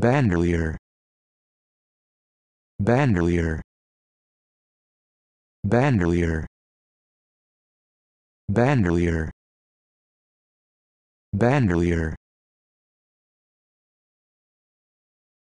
Bandelier. Bandelier. Bandelier. Bandelier. Bandelier.